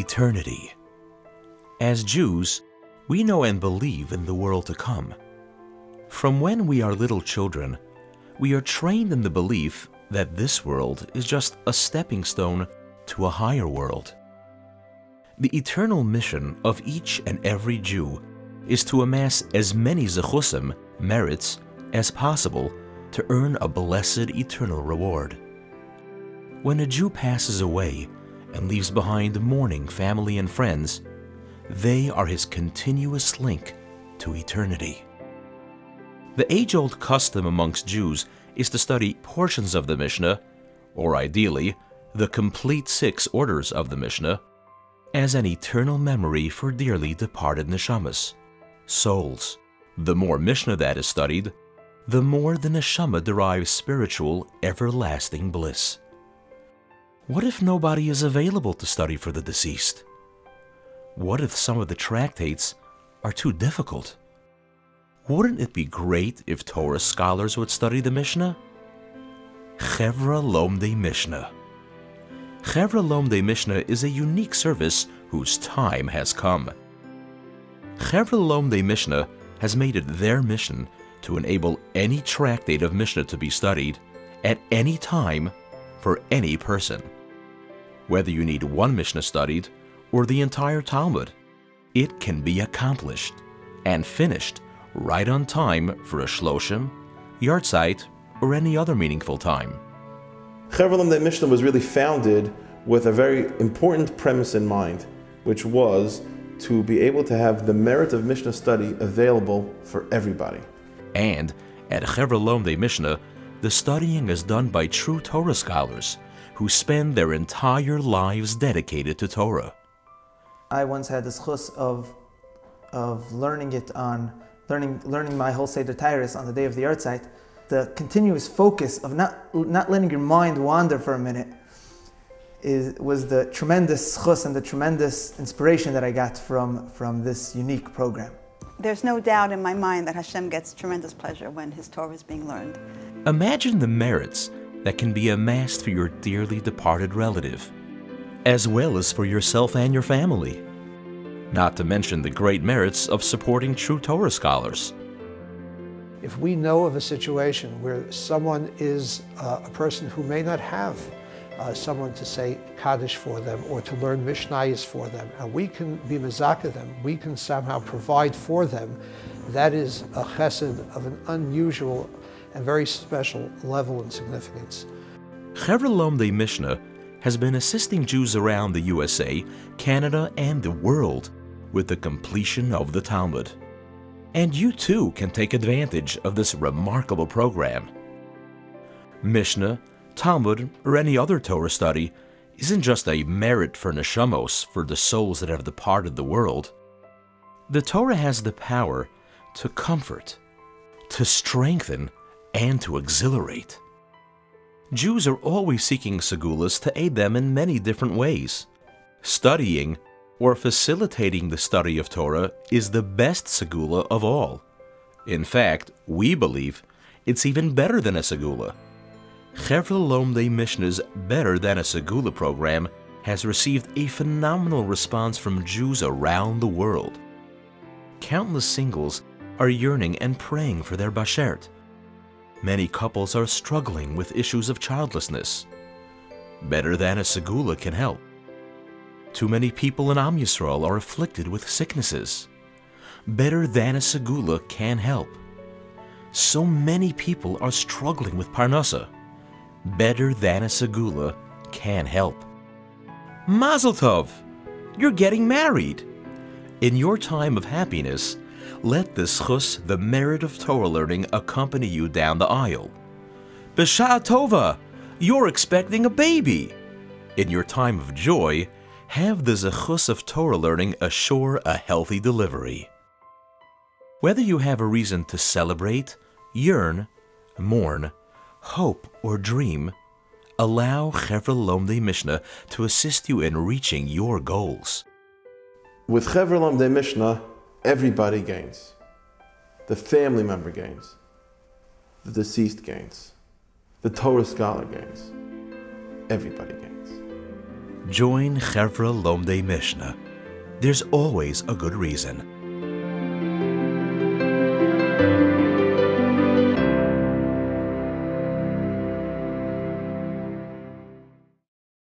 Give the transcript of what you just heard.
Eternity. As Jews, we know and believe in the world to come. From when we are little children, we are trained in the belief that this world is just a stepping stone to a higher world. The eternal mission of each and every Jew is to amass as many zechusim, merits, as possible to earn a blessed eternal reward. When a Jew passes away and leaves behind mourning family and friends, they are his continuous link to eternity. The age old custom amongst Jews is to study portions of the Mishnah, or ideally, the complete six orders of the Mishnah, as an eternal memory for dearly departed neshamas, souls. The more Mishnah that is studied, the more the neshama derives spiritual, everlasting bliss. What if nobody is available to study for the deceased? What if some of the tractates are too difficult? Wouldn't it be great if Torah scholars would study the Mishnah? Chevra Lomde Mishnah. Chevra Lomde Mishnah is a unique service whose time has come. Chevra Lomde Mishnah has made it their mission to enable any tractate of Mishnah to be studied at any time for any person. Whether you need one Mishnah studied or the entire Talmud, it can be accomplished and finished right on time for a shloshim, yahrzeit, or any other meaningful time. Chevra that Mishnah was really founded with a very important premise in mind, which was to be able to have the merit of Mishnah study available for everybody. And at Chevra Lomde Mishnah, the studying is done by true Torah scholars who spend their entire lives dedicated to Torah. I once had this chus of, of learning it on, learning, learning my whole Seder Taharos on the day of the yahrzeit. The continuous focus of not, not letting your mind wander for a minute is, was the tremendous chus and the tremendous inspiration that I got from, from this unique program. There's no doubt in my mind that Hashem gets tremendous pleasure when His Torah is being learned. Imagine the merits that can be amassed for your dearly departed relative, as well as for yourself and your family. Not to mention the great merits of supporting true Torah scholars. If we know of a situation where someone is uh, a person who may not have uh, someone to say Kaddish for them or to learn Mishnayos for them, and we can be mezakeh them, we can somehow provide for them, that is a chesed of an unusual and very special level and significance. Chevra Lomde Mishnah has been assisting Jews around the USA, Canada, and the world with the completion of the Talmud. And you too can take advantage of this remarkable program. Mishnah Talmud, or any other Torah study, isn't just a merit for neshamos, for the souls that have departed the world. The Torah has the power to comfort, to strengthen, and to exhilarate. Jews are always seeking segulas to aid them in many different ways. Studying or facilitating the study of Torah is the best segula of all. In fact, we believe it's even better than a segula. Chevra Lomde Mishnah's Better Than a Segula program has received a phenomenal response from Jews around the world. Countless singles are yearning and praying for their bashert. Many couples are struggling with issues of childlessness. Better Than a Segula can help. Too many people in Am Yisrael are afflicted with sicknesses. Better Than a Segula can help. So many people are struggling with Parnasa better than a segula can help. Mazel Tov! You're getting married! In your time of happiness, let the schus, the merit of Torah learning, accompany you down the aisle. B'sha'a tova! You're expecting a baby! In your time of joy, have the zechus of Torah learning assure a healthy delivery. Whether you have a reason to celebrate, yearn, mourn, hope, or dream, allow Chevra Lomde Mishnah to assist you in reaching your goals. With Chevra Lomde Mishnah, everybody gains. The family member gains. The deceased gains. The Torah scholar gains. Everybody gains. Join Chevra Lomde Mishnah. There's always a good reason.